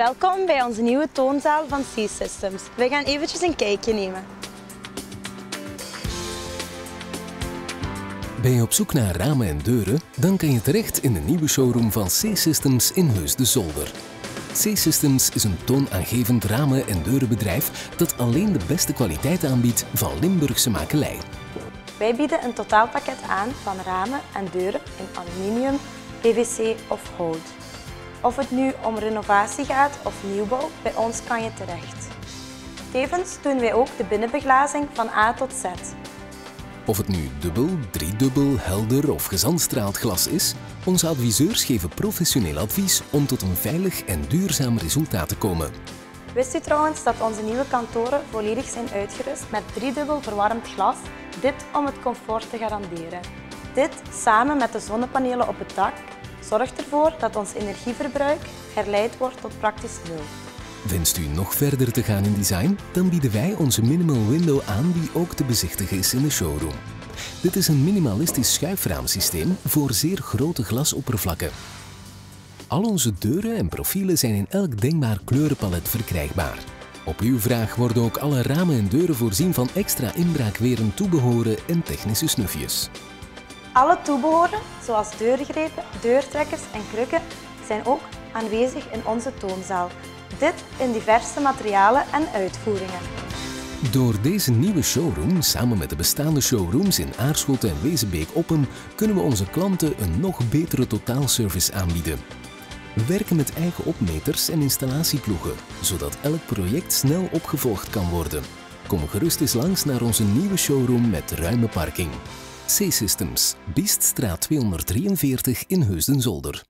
Welkom bij onze nieuwe toonzaal van C-Systems. We gaan eventjes een kijkje nemen. Ben je op zoek naar ramen en deuren? Dan kan je terecht in de nieuwe showroom van C-Systems in Heus de Zolder. C-Systems is een toonaangevend ramen- en deurenbedrijf dat alleen de beste kwaliteit aanbiedt van Limburgse makelij. Wij bieden een totaalpakket aan van ramen en deuren in aluminium, PVC of hout. Of het nu om renovatie gaat of nieuwbouw, bij ons kan je terecht. Tevens doen wij ook de binnenbeglazing van A tot Z. Of het nu dubbel, driedubbel, helder of gezandstraald glas is, onze adviseurs geven professioneel advies om tot een veilig en duurzaam resultaat te komen. Wist u trouwens dat onze nieuwe kantoren volledig zijn uitgerust met driedubbel verwarmd glas? Dit om het comfort te garanderen. Dit, samen met de zonnepanelen op het dak, zorgt ervoor dat ons energieverbruik herleid wordt tot praktisch nul. Wenst u nog verder te gaan in design? Dan bieden wij onze Minimal Window aan die ook te bezichtigen is in de showroom. Dit is een minimalistisch schuifraamsysteem voor zeer grote glasoppervlakken. Al onze deuren en profielen zijn in elk denkbaar kleurenpalet verkrijgbaar. Op uw vraag worden ook alle ramen en deuren voorzien van extra inbraakweren, toebehoren en technische snufjes. Alle toebehoren, zoals deurgrepen, deurtrekkers en krukken, zijn ook aanwezig in onze toonzaal. Dit in diverse materialen en uitvoeringen. Door deze nieuwe showroom, samen met de bestaande showrooms in Aarschot en Wezenbeek-Oppen, kunnen we onze klanten een nog betere totaalservice aanbieden. We werken met eigen opmeters en installatieploegen, zodat elk project snel opgevolgd kan worden. Kom gerust eens langs naar onze nieuwe showroom met ruime parking. C-Systems, Bieststraat 243 in Heusden-Zolder.